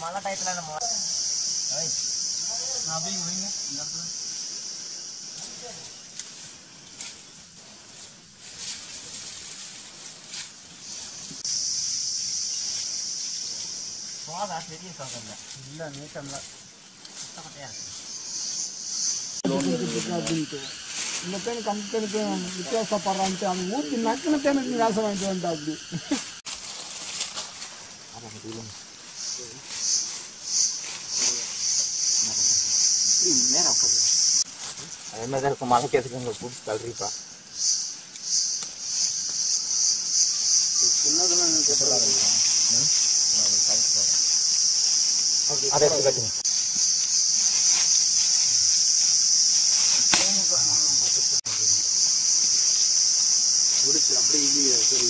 மழை டயத்தில் நம்ம ஐய், நான் அப்படியே இங்க வைங்க இந்த இடத்துல சுவாதா பெரிய சுவாதம் இல்லை இல்லை நீட்டம்ல சுத்தப்பட்டையா இருக்கு அப்படின்ட்டு இந்த தேன் கம்பெனிக்கு வித்தியாசப்படுறான்ட்டு அவன் ஊற்றி நக்கின தேனுக்கு காசை வாங்கிட்டு வந்தா அப்படி நேரம் போகுது அதே மாதிரி தான் இருக்கும் மழை கேட்டுக்கு உங்களை பிடிச்சி தள்ளிப்பா அதை எடுத்து கட்டுங்க முடிச்சு அப்படி இல்லையா சரி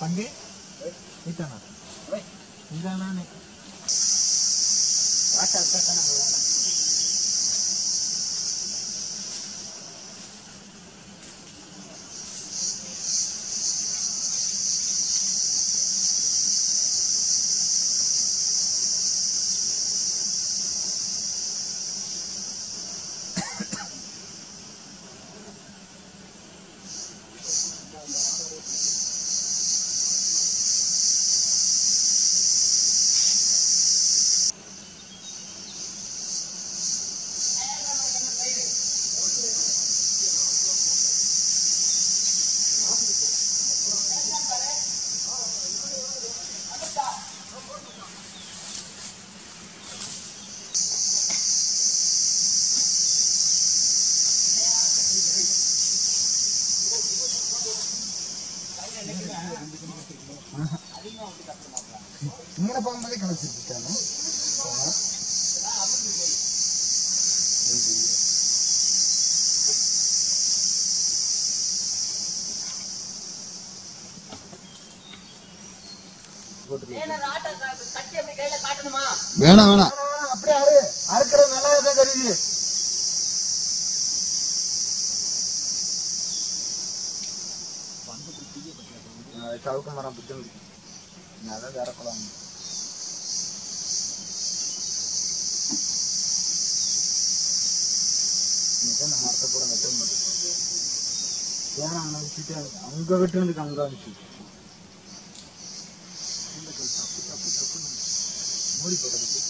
పండి ఇతనా ఇదానానే இங்கே போகும்போதே கிடச்சிருக்கானே வேணாம் வேணாம். அப்படியே அறு அறுக்கிற நல்லா தான் தெரியுது சவுக்கு மரம் பிடிச்சி அதான் இறக்கலாம் இந்த மரத்தை கூட வெட்டணும் ஏன்னா அங்கே வச்சுட்டு அங்கே வெட்டுனதுக்கு அங்கே வந்துச்சு தப்பு தப்பு தப்பு மூடி போடுறது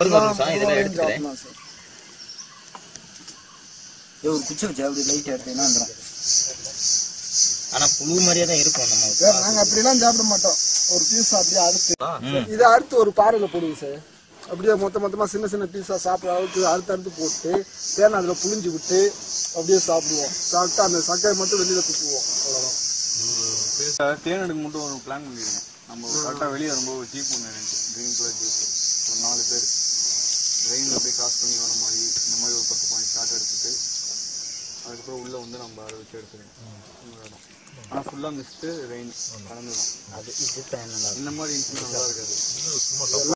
இதெல்லாம் எடுத்துக்கிறேன் ஒரு குச்சி வச்சு அப்படி லைட் எடுத்தீங்கன்னா ஆனா புழு மாதிரியே தான் இருக்கும் நம்ம சார் நாங்க அப்படிலாம் சாப்பிட மாட்டோம் ஒரு பீஸ் அப்படியே அறுத்து ம். இதை அறுத்து ஒரு பாறையில போடுவோம் சார் அப்படியே மொத்த மொத்தமா சின்ன சின்ன பீஸா சாப்பிட அளவுக்கு அறுத்து அறுத்து போட்டு தேனை அதுல புழிஞ்சு விட்டு அப்படியே சாப்பிடுவோம். சாப்பிட்டு அந்த சக்கையை மட்டும் வெளியில துப்புவோம் தேனடுக்கு மட்டும் ஒரு பிளான் பண்ணிருக்கேன். நம்ம கரெக்டாக வெளியே வரும்போது ஒரு ஜீப் ஒன்று இருந்துச்சு க்ரீன் கலர் ஜீப் ஒரு நாலு பேர். ட்ரெயின் ட்ரெயின் அப்படியே கிராஸ் பண்ணி வர மாதிரி இந்த மாதிரி ஒரு பத்து பாயிண்ட் ஷாட் எடுத்துட்டு அதுக்கப்புறம் உள்ளே வந்து நம்ம அதை வச்சு எடுத்துக்கணும். ஆனால் ஃபுல்லாக மிஸ்ட்டு ரெயின் கலந்து தான் அது இந்த மாதிரி இன்சிடென்ட் நல்லா இருக்காது.